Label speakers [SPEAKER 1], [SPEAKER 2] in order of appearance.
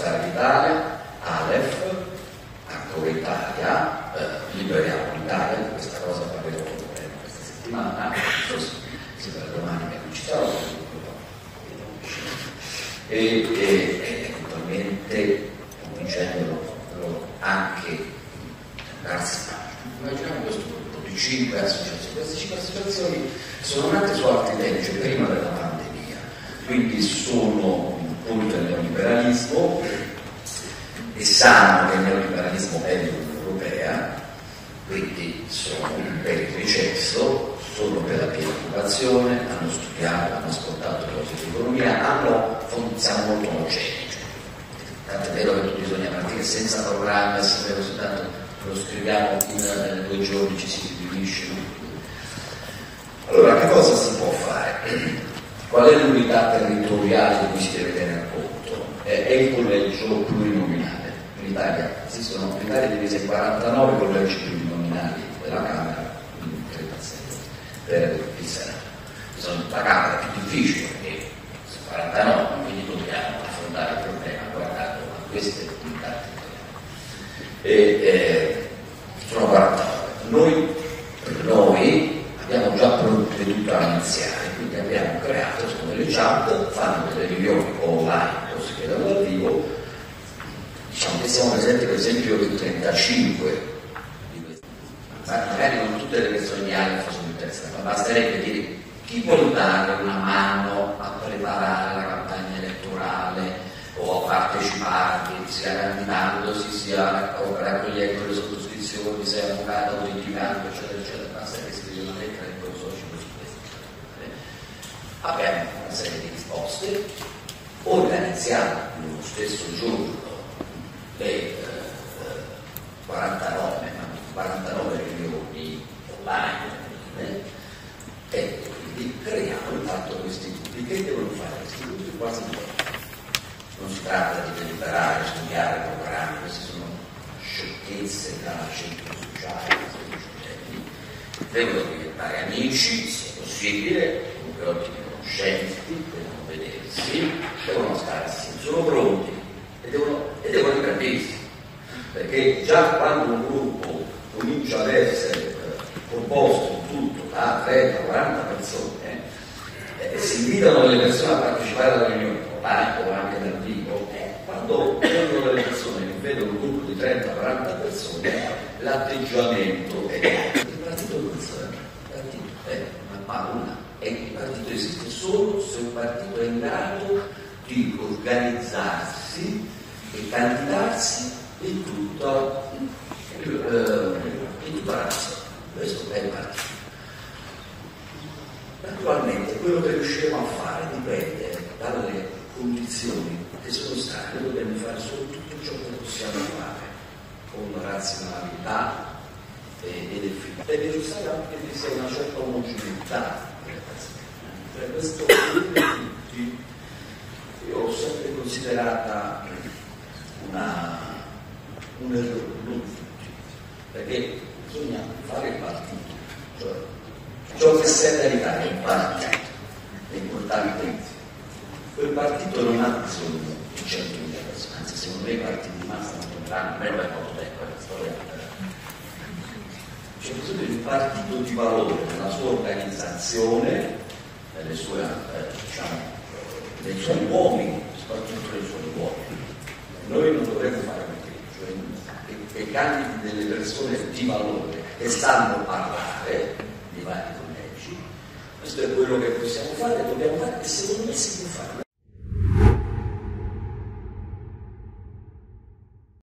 [SPEAKER 1] Stare d'Italia, Aleph, ancora Italia, eh, liberiamo l'Italia, di questa cosa parleremo questa settimana, si parla domani che non ci sarò, e, e, eventualmente convincendolo loro anche Immaginiamo questo gruppo di cinque associazioni, queste cinque associazioni sono nate su altri cioè prima della pandemia, quindi sono punto del neoliberalismo e sanno che il neoliberalismo è l'Unione Europea, quindi sono per il recesso, sono per la piena occupazione, hanno studiato, hanno ascoltato cose di economia, hanno, siamo molto omogenei. È vero che bisogna partire senza programma, sempre così tanto lo scriviamo in eh, due giorni, ci si riunisce. Allora, che cosa si può fare? Qual è l'unità territoriale di cui si deve tenere conto? È, è il collegio plurinominale. In Italia esistono, in Italia divisa in 49 collegi plurinominali della Camera, quindi 36 per il Senato. Sono la Camera più difficile perché sono 49, quindi dobbiamo affrontare il problema guardando a queste unità territoriali. Eh, sono 49. Noi, noi abbiamo già provveduto a iniziare quindi abbiamo creato, sono delle chat, fanno delle riunioni online si chiedono dal vivo, diciamo che siamo presenti per esempio in 35 di questi. Magari non tutte le persone di AIFA sono interessate, ma basterebbe dire chi può dare una mano a preparare la campagna elettorale o a partecipare, sia candidandosi, sia raccogliendo le sottoscrizioni, sia avvocato litigando, eccetera, eccetera, basta che una lettera e poi socio abbiamo una serie di risposte, organizziamo nello stesso giorno le eh, 49, 49 riunioni online eh, e quindi creiamo intanto questi gruppi. Che devono fare questi gruppi? Quasi niente. Non si tratta di deliberare, studiare programmi, queste sono sciocchezze da centro sociale, devono diventare amici, se possibile, comunque ottimi conoscenti, devono vedersi, devono stare assieme, sono pronti e devono, e devono ricapirsi. Perché già quando un gruppo comincia ad essere eh, composto tutto da 30-40 persone, eh, si invitano delle persone a partecipare alla riunione, online o anche dal vivo, eh, quando vedono delle persone che vedono un gruppo di 30-40 persone, l'atteggiamento è il partito non sarà, il partito è una paura e il partito esiste solo se un partito è in grado di organizzarsi e candidarsi in tutta, eh, in tutta la nazione. Questo è il partito. Naturalmente quello che riusciremo a fare dipende dalle condizioni che sono state, dobbiamo fare solo tutto ciò che possiamo fare con razionalità ed efficacia. È necessario anche che sia una certa omogeneità per questo tutti io ho sempre considerata una, un errore, non perché bisogna fare il partito, cioè ciò che serve all'Italia è il partito, è importante. Quel partito non ha bisogno di 100.000 persone, anzi secondo me i partiti di massa non potranno, almeno per molto tempo, è la storia c'è bisogno di un partito di valore nella sua organizzazione nelle sue, eh, diciamo, nei suoi uomini, soprattutto nei suoi uomini. Noi non dovremmo fare questo, cioè candidi delle persone di valore che sanno parlare di vari collegi. Questo è quello che possiamo fare, dobbiamo fare e secondo me si può fare.